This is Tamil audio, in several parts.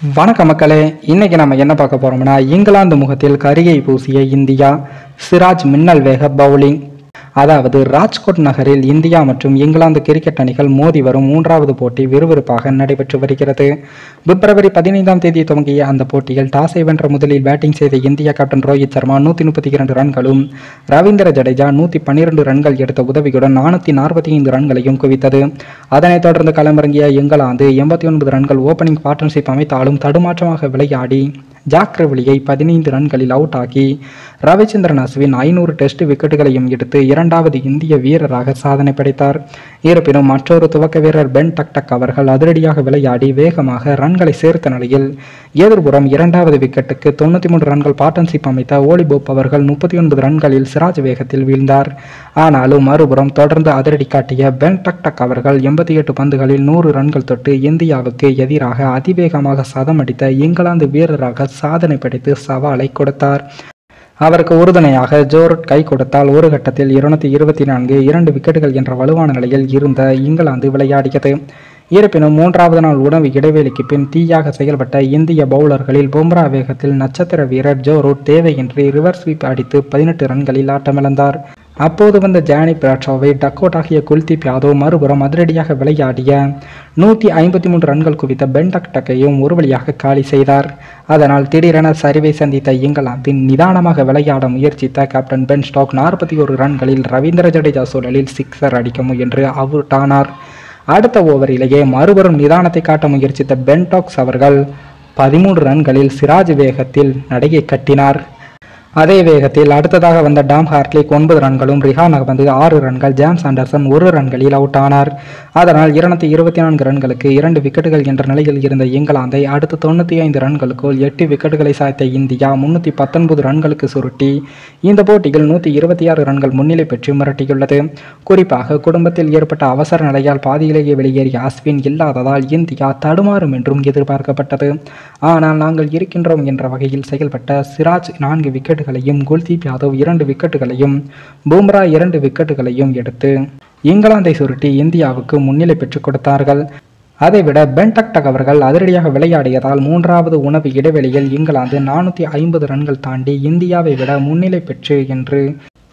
வணக்கம் மக்களே இன்னைக்கு நம்ம என்ன பார்க்க போறோம்னா இங்கிலாந்து முகத்தில் கரியை பூசிய இந்தியா சிராஜ் மின்னல் வேக பவுலிங் அதாவது ராஜ்கோட் நகரில் இந்தியா மற்றும் இங்கிலாந்து கிரிக்கெட் அணிகள் மோதி வரும் மூன்றாவது போட்டி விறுவிறுப்பாக நடைபெற்று வருகிறது. பிப்ரவரி பதினைந்தாம் தேதி துவங்கிய அந்த போட்டியில் டாஸை வென்ற முதலில் பேட்டிங் செய்த இந்தியா கேப்டன் ரோஹித் சர்மா நூற்றி முப்பத்தி இரண்டு ரன்களும் ரவீந்திர ஜடேஜா நூற்றி பன்னிரண்டு ரன்கள் எடுத்த உதவியுடன் நானூற்றி நாற்பத்தி ஐந்து ரன்களையும் குவித்தது. அதனைத் தொடர்ந்து களமிறங்கிய இங்கிலாந்து எண்பத்தி ஒன்பது ரன்கள் ஓப்பனிங் பார்ட்னர்ஷிப் அமைத்தாலும் தடுமாற்றமாக விளையாடி ஜாக்ரவிலியை பதினைந்து ரன்களில் அவுட் ஆக்கி ரவிச்சந்திரன் அஸ்வின் ஐநூறு டெஸ்ட் விக்கெட்டுகளையும் எடுத்து இரண்டாவது இந்திய வீரராக சாதனை படைத்தார். இருப்பினும் மற்றொரு துவக்க வீரர் பென் டக்டக் அவர்கள் அதிரடியாக விளையாடி வேகமாக ரன்களை சேர்த்த நிலையில் எதிர்புறம் இரண்டாவது விக்கெட்டுக்கு தொண்ணூற்றி மூன்று ரன்கள் பார்ட்னர்ஷிப் அமைத்த ஓலிபோப் அவர்கள் முப்பத்தி ஒன்பது ரன்களில் சிராஜ் வேகத்தில் வீழ்ந்தார். ஆனாலும் மறுபுறம் தொடர்ந்து அதிரடி காட்டிய பென் டக்டக் அவர்கள் எண்பத்தி எட்டு பந்துகளில் நூறு ரன்கள் தொட்டு இந்தியாவுக்கு எதிராக அதிவேகமாக சதம் அடித்த இங்கிலாந்து வீரராக சாதனை படைத்து சவாலை கொடுத்தார். அவருக்கு உறுதுணையாக ஜோரட் கை கொடுத்தால் ஒரு கட்டத்தில் இருநூத்தி இருபத்தி நான்கு இரண்டு விக்கெட்டுகள் என்ற வலுவான நிலையில் இருந்த இங்கிலாந்து விளையாடியது. இருப்பினும் மூன்றாவது நாள் உணவு இடைவேளைக்கு பின் தீயாக செயல்பட்ட இந்திய பவுலர்களில் பும்ரா வேகத்தில் நட்சத்திர வீரர் ஜோ ரூட் தேவையின்றி ரிவர்ஸ் ஸ்வீப் அடித்து பதினெட்டு ரன்களில் ஆட்டமிழந்தார். அப்போது வந்த ஜானி பிராட்ஷோவை டக்கோட் ஆகிய குல்தீப் யாதவ் மறுபுறம் அதிரடியாக விளையாடிய நூற்றி ஐம்பத்தி மூன்று ரன்கள் குவித்த பென்டக் டக்கையும் ஒரு வழியாக காலி செய்தார். அதனால் திடீரென சரிவை சந்தித்த இங்கிலாந்தின் நிதானமாக விளையாட முயற்சித்த கேப்டன் பென் ஸ்டாக் நாற்பத்தி ஒரு ரன்களில் ரவீந்திர ஜடேஜா சூழலில் சிக்ஸர் அடிக்க முயன்று அவுட் ஆனார் அடுத்த ஓவரிலேயே மறுபுறம் நிதானத்தை காட்ட முயற்சித்த பென் டாக்ஸ் அவர்கள் பதிமூன்று ரன்களில் சிராஜ் வேகத்தில் நடையை கட்டினார். அதே வேகத்தில் அடுத்ததாக வந்த டாம் ஹார்ட்லிக் ஒன்பது ரன்களும் ரிஹான் அகமது ஆறு ரன்கள் ஜேம்ஸ் ஆண்டர்சன் ஒரு ரன்களில் அவுட் ஆனார். அதனால் இருநூத்தி இருபத்தி நான்கு ரன்களுக்கு இரண்டு விக்கெட்டுகள் என்ற நிலையில் இருந்த இங்கிலாந்தை அடுத்த தொண்ணூற்றி ஐந்து ரன்களுக்குள் எட்டு விக்கெட்டுகளை சாய்த்த இந்தியா முன்னூற்றி பத்தொன்பது ரன்களுக்கு சுருட்டி. இந்த போட்டியில் நூற்றி இருபத்தி ஆறு ரன்கள் முன்னிலை பெற்று மிரட்டியுள்ளது. குறிப்பாக குடும்பத்தில் ஏற்பட்ட அவசர நிலையால் பாதியிலேயே வெளியேறிய அஸ்வின் இல்லாததால் இந்தியா தடுமாறும் என்றும் எதிர்பார்க்கப்பட்டது. ஆனால் நாங்கள் இருக்கின்றோம் என்ற வகையில் செயல்பட்ட சிராஜ் நான்கு விக்கெட்டுகளையும் குல்தீப் யாதவ் இரண்டு விக்கெட்டுகளையும் பூம்ரா இரண்டு விக்கெட்டுகளையும் எடுத்து இங்கிலாந்தை சுருட்டி இந்தியாவுக்கு முன்னிலை பெற்றுக் கொடுத்தார்கள். அதைவிட பென்டக்டக் அவர்கள் அதிரடியாக விளையாடியதால் மூன்றாவது உணவு இடைவெளியில் இங்கிலாந்து நானூற்றி ஐம்பது ரன்கள் தாண்டி இந்தியாவை விட முன்னிலை பெற்று என்று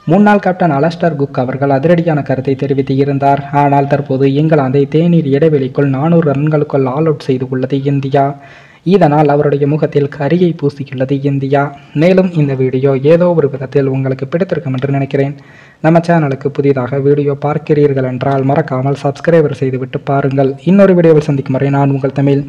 முன்னாள் கேப்டன் அலஸ்டர் குக் அவர்கள் அதிரடியான கருத்தை தெரிவித்து இருந்தார் ஆனால் தற்போது இங்கிலாந்தை தேநீர் இடைவெளிக்குள் நானூறு ரன்களுக்குள் ஆல் அவுட் செய்து உள்ளது இந்தியா. இதனால் அவருடைய முகத்தில் கரியை பூசியுள்ளது இந்தியா. மேலும் இந்த வீடியோ ஏதோ ஒரு விதத்தில் உங்களுக்கு பிடித்திருக்கும் என்று நினைக்கிறேன். நம்ம சேனலுக்கு புதிதாக வீடியோ பார்க்கிறீர்கள் என்றால் மறக்காமல் சப்ஸ்கிரைபர் செய்துவிட்டு பாருங்கள். இன்னொரு வீடியோவில் சந்திக்கும் வரை நான் உங்கள் தமிழ்.